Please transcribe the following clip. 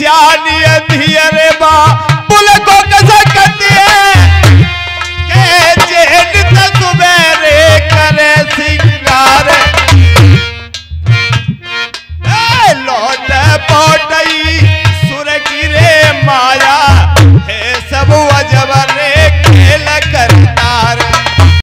सियानी धीरे